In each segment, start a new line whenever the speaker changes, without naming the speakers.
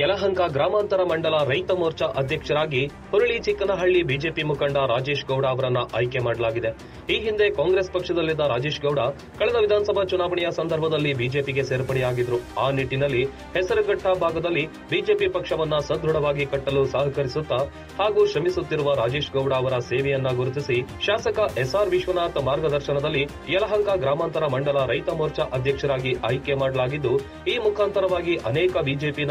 ಯಲಹಂಕ ಗ್ರಾಮಾಂತರ ಮಂಡಲ ರೈತ ಮೋರ್ಚಾ ಅಧ್ಯಕ್ಷರಾಗಿ ಹುರುಳಿ ಚಿಕ್ಕನಹಳ್ಳಿ ಬಿಜೆಪಿ ಮುಖಂಡ ರಾಜೇಶ್ ಗೌಡ ಅವರನ್ನ ಆಯ್ಕೆ ಮಾಡಲಾಗಿದೆ. ಈ ಹಿಂದೆ ಕಾಂಗ್ರೆಸ್ ಪಕ್ಷದಲ್ಲಿದ್ದ ರಾಜೇಶ್ ಗೌಡ ಕಳೆದ ವಿಧಾನಸಭಾ ಚುನಾವಣೆಯ ಸಂದರ್ಭದಲ್ಲಿ ಬಿಜೆಪಿಗೆ ಸೇರ್ಪಡೆಯಾಗಿದ್ರು. ಆ ನಿಟ್ಟಿನಲ್ಲಿ ಹೆಸರುಘಟ್ಟ ಭಾಗದಲ್ಲಿ ಬಿಜೆಪಿ ಪಕ್ಷವನ್ನ ಸದೃಢವಾಗಿ ಕಟ್ಟಲು ಸಹಕರಿಸುತ್ತಾ ಹಾಗೂ ಶ್ರಮಿಸುತ್ತಿರುವ ರಾಜೇಶ್ ಗೌಡ ಅವರ ಸೇವೆಯನ್ನ ಗುರುತಿಸಿ ಶಾಸಕ ಎಸ್ಆರ್ ವಿಶ್ವನಾಥ್ ಮಾರ್ಗದರ್ಶನದಲ್ಲಿ ಯಲಹಂಕ ಗ್ರಾಮಾಂತರ ಮಂಡಲ ರೈತ ಮೋರ್ಚಾ ಅಧ್ಯಕ್ಷರಾಗಿ ಆಯ್ಕೆ ಮಾಡಲಾಗಿದ್ದು, ಈ ಮುಖಾಂತರವಾಗಿ ಅನೇಕ ಬಿಜೆಪಿ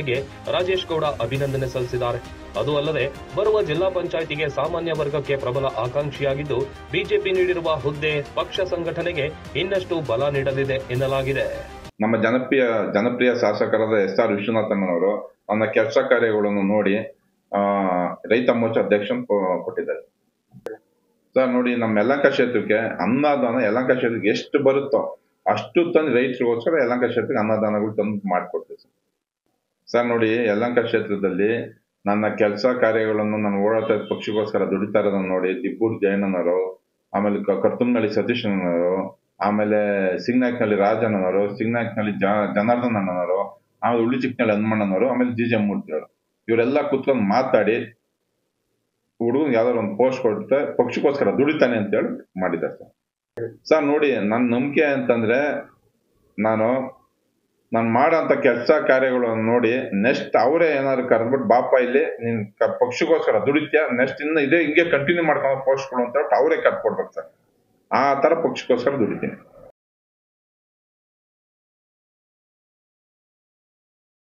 ನಾಯಕರುಗಳಿಗೆ ರಾಜೇಶ್ ಗೌಡ ಅಭಿನಂದನೆ ಸಲ್ಲಿಸಿದ್ದಾರೆ. ಅದು ಅಲ್ಲದೆ, ಬರುವ ಜಿಲ್ಲಾ ಪಂಚಾಯಿತಿಗೆ ಸಾಮಾನ್ಯ ವರ್ಗಕ್ಕೆ ಪ್ರಬಲ ಆಕಾಂಕ್ಷಿಯಾಗಿದ್ದು, ಬಿಜೆಪಿ ನೀಡಿರುವ ಹುದ್ದೆ ಪಕ್ಷ ಸಂಘಟನೆಗೆ ಇನ್ನಷ್ಟು ಬಲ ನೀಡಲಿದೆ ಎನ್ನಲಾಗಿದೆ.
ನಮ್ಮ ಜನಪ್ರಿಯ ಜನಪ್ರಿಯ ಶಾಸಕರಾದ ಎಸ್ ಆರ್ ವಿಶ್ವನಾಥಣ್ಣನವರು ಅವನ ಕೆಲಸ ಕಾರ್ಯಗಳನ್ನು ನೋಡಿ ರೈತ ಮೋರ್ಚಾ ಅಧ್ಯಕ್ಷ ಕೊಟ್ಟಿದ್ದಾರೆ. ಸರ್, ನೋಡಿ, ನಮ್ಮ ಯಲಂಕ ಕ್ಷೇತ್ರಕ್ಕೆ ಅನ್ನದಾನ, ಯಲಂಕ ಕ್ಷೇತ್ರಕ್ಕೆ ಎಷ್ಟು ಬರುತ್ತೋ ಅಷ್ಟು ತಂದು ರೈತರಿಗೋಸ್ಕರ ಯಲಂಕ ಕ್ಷೇತ್ರಕ್ಕೆ ಅನ್ನದಾನಗಳು ತಂದು ಮಾಡಿಕೊಡ್ತೀವಿ ಸರ್. ಸರ್ ನೋಡಿ ಯಲ್ಲಂಕ ಕ್ಷೇತ್ರದಲ್ಲಿ ನನ್ನ ಕೆಲಸ ಕಾರ್ಯಗಳನ್ನು ನಾನು ಓಡಾಟ ಪಕ್ಷಕ್ಕೋಸ್ಕರ ದುಡಿತಾ ಇರೋದನ್ನ ನೋಡಿ, ದಿಬ್ಬೂರ್ ಜಯಣ್ಣನವರು ಆಮೇಲೆ ಕ- ಕರ್ತುಂಗನಹಳ್ಳಿ ಸತೀಶ್ ಅಣ್ಣನವರು ಆಮೇಲೆ ಸಿಂಗ್ನಾಯ್ಕನಹಳ್ಳಿ ರಾಜಣ್ಣನವರು ಸಿಂಗ್ನಾಯ್ಕನಹಳ್ಳಿ ಜ ಜನಾರ್ದನ್ ಅಣ್ಣನವರು ಆಮೇಲೆ ಉಳ್ಳಿ ಚಿಕ್ಕನಹಳ್ಳಿ ಹನುಮಣ್ಣನವರು ಆಮೇಲೆ ಜಿ ಜೆ ಮೂರ್ತಿ ಅವರು ಇವರೆಲ್ಲ ಕೂತ್ಕೊಂಡು ಮಾತಾಡಿ, ಹುಡುಗ ಯಾವ್ದಾದ್ರು ಒಂದು ಪೋಸ್ಟ್ ಕೊಡುತ್ತೆ ಪಕ್ಷಕ್ಕೋಸ್ಕರ ದುಡಿತಾನೆ ಅಂತ ಹೇಳಿ ಮಾಡಿದ್ದಾರೆ ಸರ್. ಸರ್ ನೋಡಿ, ನನ್ನ ನಂಬಿಕೆ ಅಂತಂದ್ರೆ, ನಾನು ನಾನು ಮಾಡೋಂಥ ಕೆಲಸ ಕಾರ್ಯಗಳನ್ನು ನೋಡಿ ನೆಕ್ಸ್ಟ್ ಅವರೇ ಏನಾದ್ರು ಕರೆದ್ಬಿಟ್ಟು ಬಾಪ ಇಲ್ಲಿ ನಿನ್ ಪಕ್ಷಕ್ಕೋಸ್ಕರ ದುಡಿತ್ಯಾ? ನೆಕ್ಸ್ಟ್ ಇನ್ನು ಇದೇ ಹಿಂಗೆ ಕಂಟಿನ್ಯೂ ಮಾಡ್ಕೊಂಡು ಪೋಸ್ಟ್ ಕೊಡು ಅಂತ ಅವರೇ ಕರ್ಕೊಡ್ಬೇಕು ಸರ್. ಆ ಥರ ಪಕ್ಷಕ್ಕೋಸ್ಕರ ದುಡಿತೀನಿ.